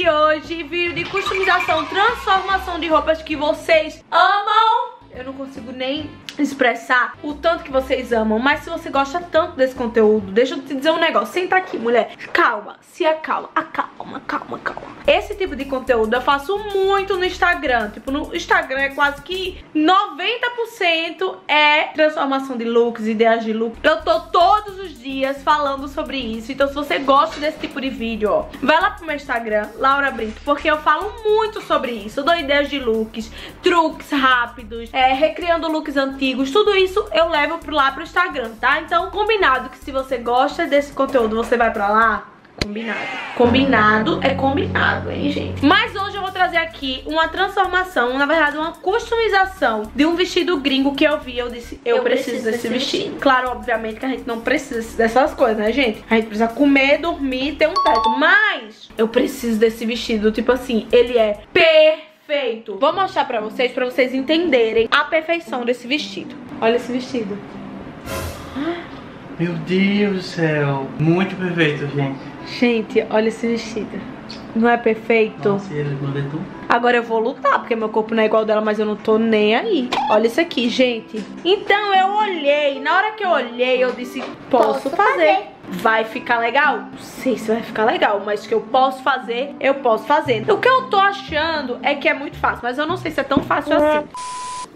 de hoje, vídeo de customização, transformação de roupas que vocês amam. Eu não consigo nem expressar o tanto que vocês amam. Mas se você gosta tanto desse conteúdo, deixa eu te dizer um negócio. Senta aqui, mulher. Calma, se acalma. Acalma, calma, calma. Esse tipo de conteúdo eu faço muito no Instagram. Tipo, no Instagram é quase que 90% é transformação de looks, ideias de look. Eu tô todos os dias falando sobre isso. Então se você gosta desse tipo de vídeo, ó, vai lá pro meu Instagram, Laura Brito, porque eu falo muito sobre isso. Eu dou ideias de looks, truques rápidos, é, recriando looks antigos amigos, tudo isso eu levo lá pro Instagram, tá? Então, combinado que se você gosta desse conteúdo, você vai pra lá, Combinado. Combinado é combinado, hein, gente? Mas hoje eu vou trazer aqui uma transformação, na verdade, uma customização de um vestido gringo que eu vi. Eu disse, eu, eu preciso, preciso, desse, vestido. vestido. Claro, obviamente que a gente não precisa dessas coisas, né, gente? A gente precisa comer, dormir, ter um teto. Mas eu preciso desse vestido, tipo assim, ele é perfeito perfeito. Vou mostrar pra vocês, pra vocês entenderem a perfeição desse vestido. Olha esse vestido. Meu Deus do céu. Muito perfeito, gente. Gente, olha esse vestido. Não é perfeito? Nossa, ele Agora eu vou lutar, porque meu corpo não é igual dela, mas eu não tô nem aí. Olha isso aqui, gente. Então eu olhei, na hora que eu olhei, eu disse, posso, posso fazer. fazer. Vai ficar legal? Não sei se vai ficar legal, mas que eu posso fazer, eu posso fazer. O que eu tô achando é que é muito fácil, mas eu não sei se é tão fácil assim.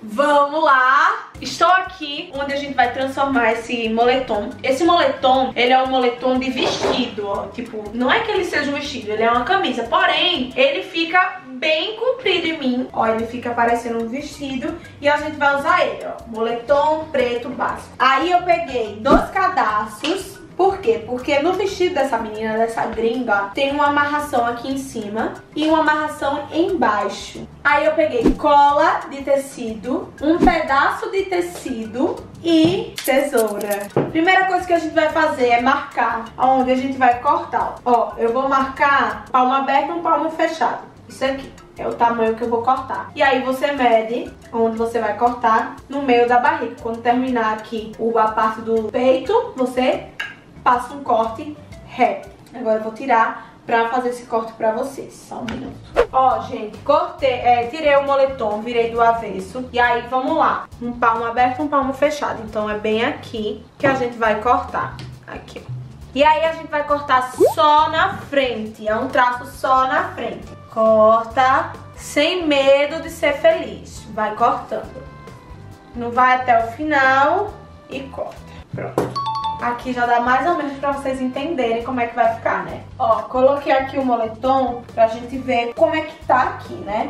Vamos lá! Estou aqui onde a gente vai transformar esse moletom. Esse moletom, ele é um moletom de vestido, ó. Tipo, não é que ele seja um vestido, ele é uma camisa. Porém, ele fica bem comprido em mim. Ó, ele fica parecendo um vestido. E a gente vai usar ele, ó. Moletom preto básico. Aí eu peguei dois cadastros por quê? Porque no vestido dessa menina, dessa gringa, tem uma amarração aqui em cima e uma amarração embaixo. Aí eu peguei cola de tecido, um pedaço de tecido e tesoura. Primeira coisa que a gente vai fazer é marcar onde a gente vai cortar. Ó, eu vou marcar palmo aberto e um palmo fechado. Isso aqui. É o tamanho que eu vou cortar. E aí você mede onde você vai cortar no meio da barriga. Quando terminar aqui a parte do peito, você passa um corte reto. Agora eu vou tirar pra fazer esse corte pra vocês. Só um minuto. Ó, gente, cortei, é, tirei o moletom, virei do avesso. E aí, vamos lá. Um palmo aberto, um palmo fechado. Então é bem aqui que a gente vai cortar. Aqui, E aí a gente vai cortar só na frente. É um traço só na frente. Corta sem medo de ser feliz. Vai cortando. Não vai até o final e corta. Pronto. Aqui já dá mais ou menos pra vocês entenderem como é que vai ficar, né? Ó, coloquei aqui o moletom pra gente ver como é que tá aqui, né?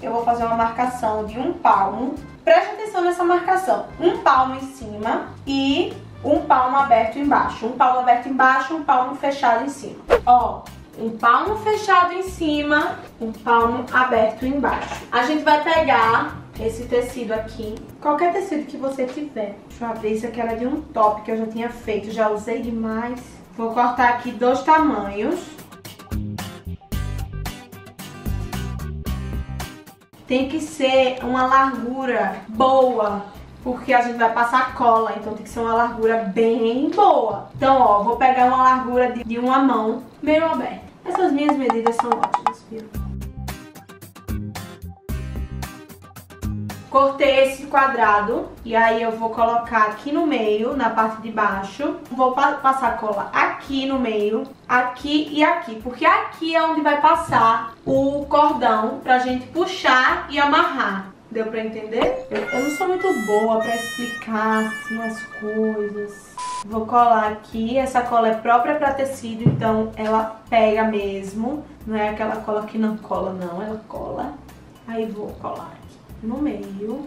Eu vou fazer uma marcação de um palmo. Preste atenção nessa marcação. Um palmo em cima e um palmo aberto embaixo. Um palmo aberto embaixo, um palmo fechado em cima. Ó, um palmo fechado em cima, um palmo aberto embaixo. A gente vai pegar esse tecido aqui, qualquer tecido que você tiver. Deixa eu abrir, isso aqui era de um top que eu já tinha feito, já usei demais. Vou cortar aqui dois tamanhos. Tem que ser uma largura boa, porque a gente vai passar cola, então tem que ser uma largura bem boa. Então, ó, vou pegar uma largura de, de uma mão meio aberta. Essas minhas medidas são ótimas, viu? Cortei esse quadrado e aí eu vou colocar aqui no meio, na parte de baixo. Vou pa passar cola aqui no meio, aqui e aqui. Porque aqui é onde vai passar o cordão pra gente puxar e amarrar. Deu pra entender? Eu, eu não sou muito boa pra explicar assim as coisas. Vou colar aqui, essa cola é própria pra tecido, então ela pega mesmo. Não é aquela cola que não cola não, ela cola. Aí vou colar no meio.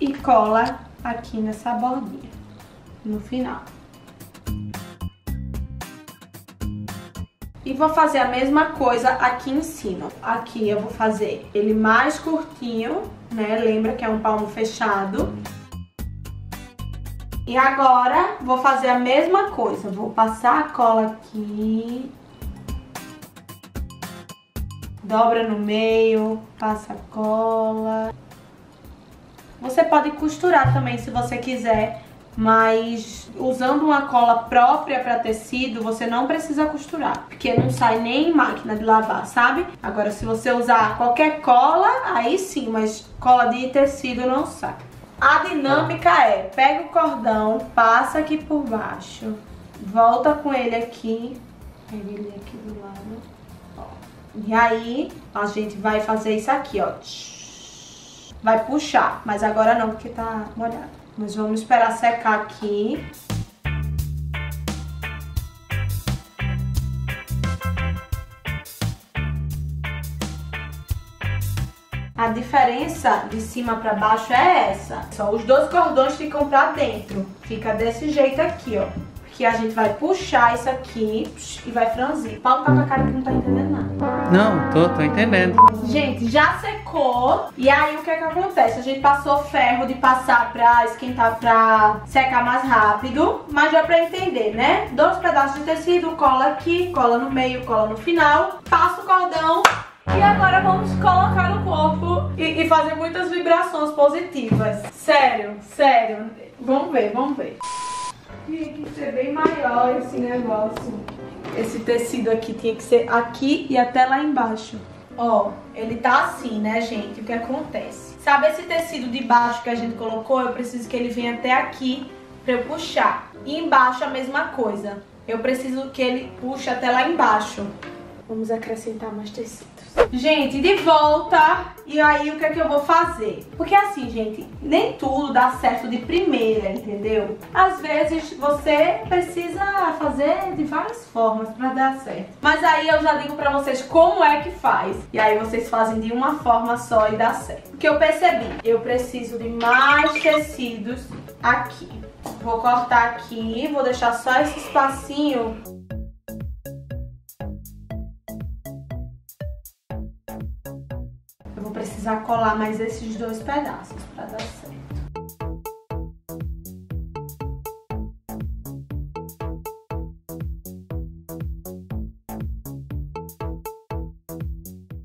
E cola aqui nessa bordinha, no final. E vou fazer a mesma coisa aqui em cima. Aqui eu vou fazer ele mais curtinho, né? Lembra que é um palmo fechado. E agora vou fazer a mesma coisa. Vou passar a cola aqui dobra no meio, passa cola. Você pode costurar também se você quiser, Mas usando uma cola própria para tecido, você não precisa costurar, porque não sai nem em máquina de lavar, sabe? Agora, se você usar qualquer cola, aí sim, mas cola de tecido não sai. A dinâmica é, pega o cordão, passa aqui por baixo, volta com ele aqui, pega ele aqui do lado, ó. E aí, a gente vai fazer isso aqui, ó. Vai puxar, mas agora não, porque tá molhado. Mas vamos esperar secar aqui. A diferença de cima para baixo é essa. Só os dois cordões ficam para dentro. Fica desse jeito aqui, ó que a gente vai puxar isso aqui e vai franzir. Paulo tá com a cara que não tá entendendo nada. Não, tô, tô entendendo. Gente, já secou. E aí o que é que acontece? A gente passou ferro de passar pra esquentar pra secar mais rápido. Mas já pra entender, né? Dois pedaços de tecido, cola aqui, cola no meio, cola no final. Passa o cordão. E agora vamos colocar no corpo e, e fazer muitas vibrações positivas. Sério, sério. Vamos ver, vamos ver. Tinha que ser bem maior esse negócio. Esse tecido aqui tinha que ser aqui e até lá embaixo. Ó, ele tá assim, né, gente? O que acontece? Sabe esse tecido de baixo que a gente colocou? Eu preciso que ele venha até aqui pra eu puxar. E embaixo a mesma coisa. Eu preciso que ele puxe até lá embaixo. Vamos acrescentar mais tecido. Gente, de volta. E aí, o que é que eu vou fazer? Porque assim, gente, nem tudo dá certo de primeira, entendeu? Às vezes você precisa fazer de várias formas pra dar certo. Mas aí eu já digo pra vocês como é que faz. E aí vocês fazem de uma forma só e dá certo. O que eu percebi? Eu preciso de mais tecidos aqui. Vou cortar aqui, vou deixar só esse espacinho precisar colar mais esses dois pedaços para dar certo.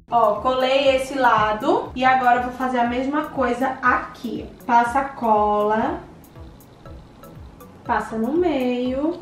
Ó, colei esse lado e agora vou fazer a mesma coisa aqui. Passa cola, passa no meio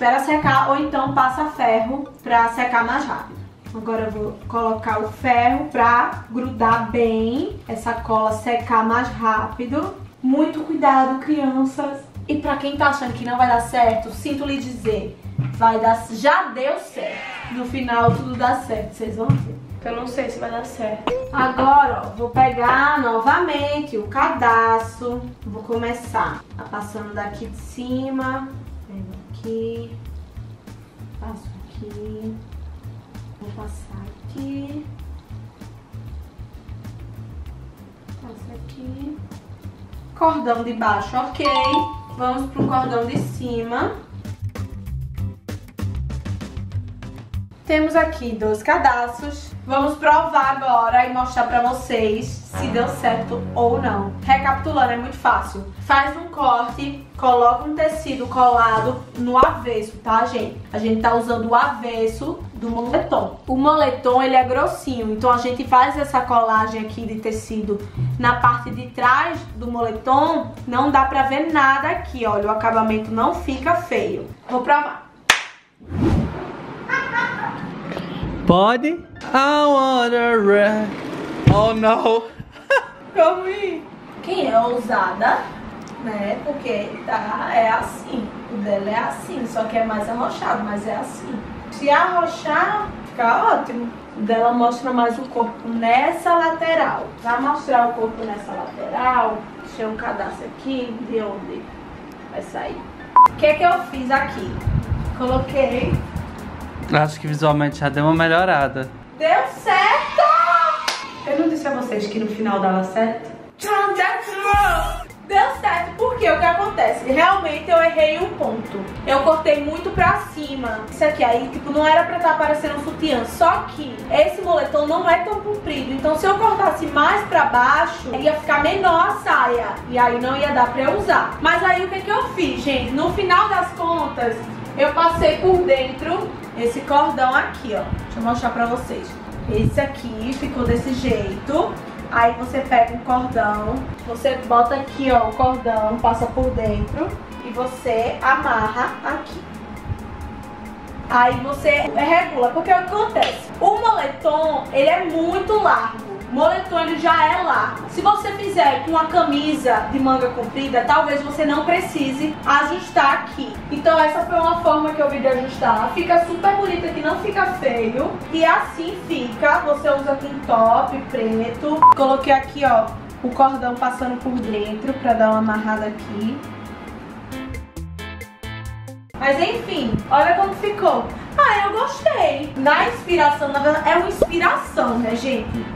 Espera secar ou então passa ferro pra secar mais rápido. Agora eu vou colocar o ferro pra grudar bem, essa cola secar mais rápido. Muito cuidado, crianças. E pra quem tá achando que não vai dar certo, sinto lhe dizer, vai dar, já deu certo. No final tudo dá certo, vocês vão ver. Eu não sei se vai dar certo. Agora, ó, vou pegar novamente o cadastro. Vou começar a passando daqui de cima aqui, passo aqui, vou passar aqui, passo aqui, cordão de baixo, ok, vamos pro cordão de cima. Temos aqui dois cadastros. Vamos provar agora e mostrar pra vocês se deu certo ou não. Recapitulando, é muito fácil. Faz um corte, coloca um tecido colado no avesso, tá, gente? A gente tá usando o avesso do moletom. O moletom, ele é grossinho, então a gente faz essa colagem aqui de tecido na parte de trás do moletom, não dá pra ver nada aqui, olha, o acabamento não fica feio. Vou provar. Pode? I wanna run. Oh no. Calma aí. Quem é ousada, né? Porque tá, é assim. O dela é assim, só que é mais arrochado, mas é assim. Se arrochar, fica ótimo. O dela mostra mais o corpo nessa lateral. Pra mostrar o corpo nessa lateral, deixei um cadastro aqui de onde vai sair. O que é que eu fiz aqui? Coloquei Acho que visualmente já deu uma melhorada. Deu certo! Eu não disse a vocês que no final dava certo? Deu certo, porque o que acontece? Realmente eu errei um ponto. Eu cortei muito pra cima. Isso aqui aí, tipo, não era pra estar tá parecendo um sutiã. Só que esse moletom não é tão comprido. Então se eu cortasse mais pra baixo, ia ficar menor a saia. E aí não ia dar pra eu usar. Mas aí o que, que eu fiz, gente? No final das contas, eu passei por dentro esse cordão aqui, ó. Deixa eu mostrar pra vocês. Esse aqui ficou desse jeito. Aí você pega um cordão, você bota aqui, ó, o cordão, passa por dentro e você amarra aqui. Aí você regula, porque o que acontece? O moletom, ele é muito largo. Moletom ele já é largo. Se você fizer com uma camisa de manga comprida, talvez você não precise ajustar aqui. Então essa foi uma forma que eu vi de ajustar. Fica super bonito aqui, não fica feio. E assim fica. Você usa com top preto. Coloquei aqui, ó, o cordão passando por dentro pra dar uma amarrada aqui. Mas enfim, olha como ficou. Ah, eu gostei. Na inspiração, na verdade, é uma inspiração, né, gente?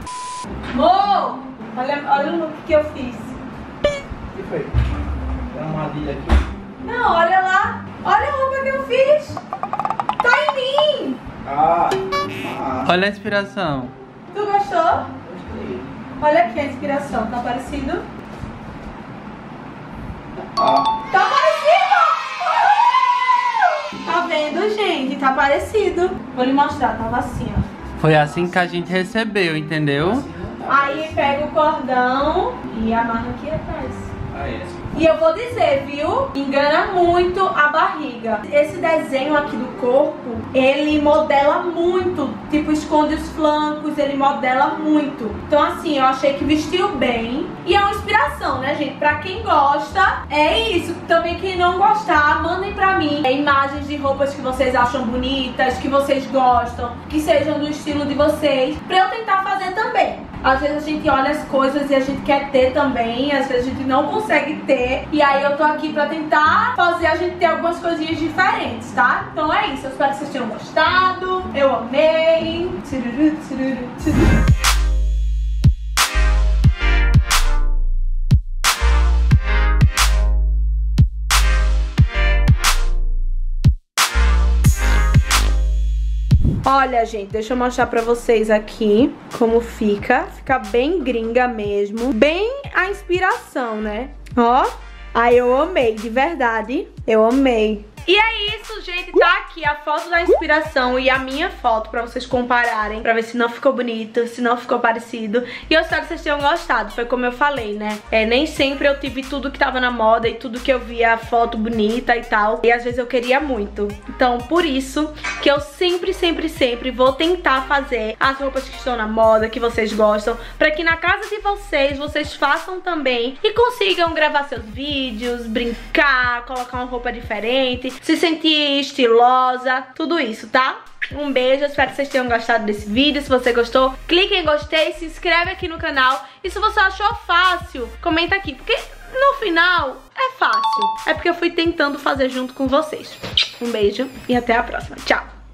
Amor, olha, olha o que eu fiz. O que foi? Tem uma armadilha aqui. Não, olha lá. Olha a roupa que eu fiz. Tá em mim. Ah, ah. Olha a inspiração. Tu gostou? Gostei. Olha aqui a inspiração. Tá parecido? Ah. Tá parecido? Tá vendo, gente? Tá parecido. Vou lhe mostrar. Tava assim, ó. Foi assim que a gente recebeu, entendeu? Aí pega o cordão e amarra aqui atrás. Ah, é. E eu vou dizer, viu? Engana muito a barriga. Esse desenho aqui do corpo, ele modela muito. Tipo, esconde os flancos, ele modela muito. Então, assim, eu achei que vestiu bem. E é uma inspiração, né, gente? Pra quem gosta, é isso. Também quem não gostar, mandem pra mim imagens de roupas que vocês acham bonitas, que vocês gostam, que sejam do estilo de vocês, pra eu tentar fazer também. Às vezes a gente olha as coisas e a gente quer ter também, às vezes a gente não consegue ter. E aí eu tô aqui pra tentar fazer a gente ter algumas coisinhas diferentes, tá? Então é isso, eu espero que vocês tenham gostado. Eu amei. Tsururu, tsururu, tsururu. Olha, gente, deixa eu mostrar pra vocês aqui como fica. Fica bem gringa mesmo. Bem a inspiração, né? Ó. Aí eu amei, de verdade. Eu amei. E é isso, gente. Tá aqui a foto da inspiração e a minha foto pra vocês compararem. Pra ver se não ficou bonito, se não ficou parecido. E eu espero que vocês tenham gostado. Foi como eu falei, né? É, nem sempre eu tive tudo que tava na moda e tudo que eu via foto bonita e tal. E às vezes eu queria muito. Então, por isso que eu sempre, sempre, sempre vou tentar fazer as roupas que estão na moda, que vocês gostam. Pra que na casa de vocês, vocês façam também. E consigam gravar seus vídeos, brincar, colocar uma roupa diferente se sentir estilosa, tudo isso, tá? Um beijo, espero que vocês tenham gostado desse vídeo. Se você gostou, clique em gostei, se inscreve aqui no canal. E se você achou fácil, comenta aqui, porque no final é fácil. É porque eu fui tentando fazer junto com vocês. Um beijo e até a próxima. Tchau!